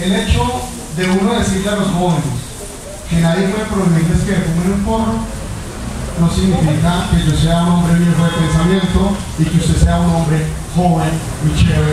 el hecho de uno decirle a los jóvenes que nadie puede prohibirles que fumen un porro no significa que yo sea un hombre viejo de pensamiento y que usted sea un hombre joven y chévere.